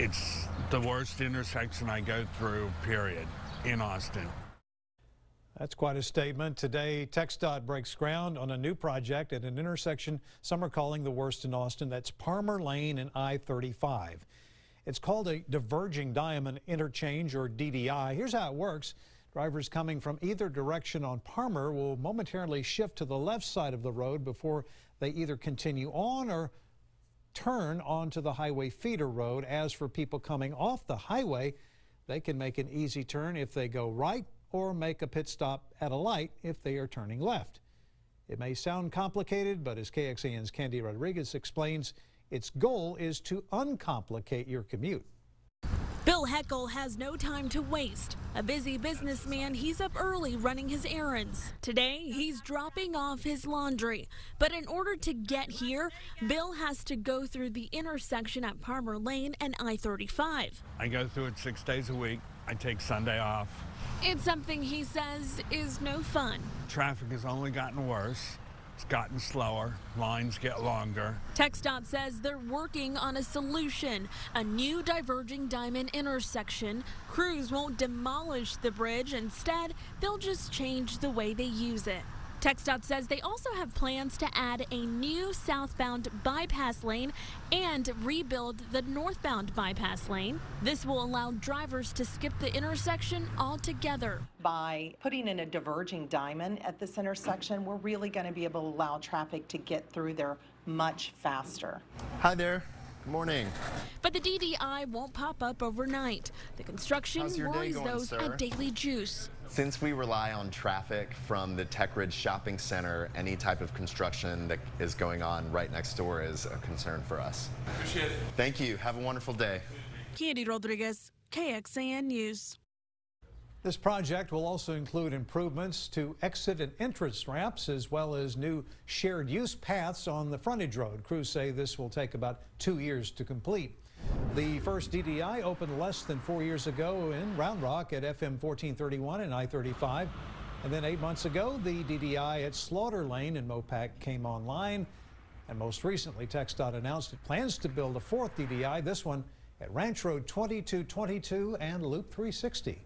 It's the worst intersection I go through, period, in Austin. That's quite a statement. Today, TxDOT breaks ground on a new project at an intersection some are calling the worst in Austin. That's Parmer Lane and I-35. It's called a diverging diamond interchange or DDI. Here's how it works. Drivers coming from either direction on Parmer will momentarily shift to the left side of the road before they either continue on or turn onto the highway feeder road. As for people coming off the highway, they can make an easy turn if they go right or make a pit stop at a light if they are turning left. It may sound complicated, but as KXAN's Candy Rodriguez explains, its goal is to uncomplicate your commute. Bill Heckel has no time to waste. A busy businessman, he's up early running his errands. Today, he's dropping off his laundry. But in order to get here, Bill has to go through the intersection at Parmer Lane and I 35. I go through it six days a week. I take Sunday off. It's something he says is no fun. Traffic has only gotten worse. It's gotten slower, lines get longer. TxDOT says they're working on a solution, a new diverging diamond intersection. Crews won't demolish the bridge. Instead, they'll just change the way they use it. TxDOT says they also have plans to add a new southbound bypass lane and rebuild the northbound bypass lane. This will allow drivers to skip the intersection altogether. By putting in a diverging diamond at this intersection, we're really going to be able to allow traffic to get through there much faster. Hi there. Good morning. But the DDI won't pop up overnight. The construction worries going, those sir? at Daily Juice. Since we rely on traffic from the Tech Ridge Shopping Center, any type of construction that is going on right next door is a concern for us. Appreciate it. Thank you. Have a wonderful day. Candy Rodriguez, KXAN News. This project will also include improvements to exit and entrance ramps as well as new shared use paths on the frontage road. Crews say this will take about two years to complete. The first DDI opened less than four years ago in Round Rock at FM 1431 and I-35. And then eight months ago, the DDI at Slaughter Lane in Mopac came online. And most recently, TxDOT announced it plans to build a fourth DDI, this one at Ranch Road 2222 and Loop 360.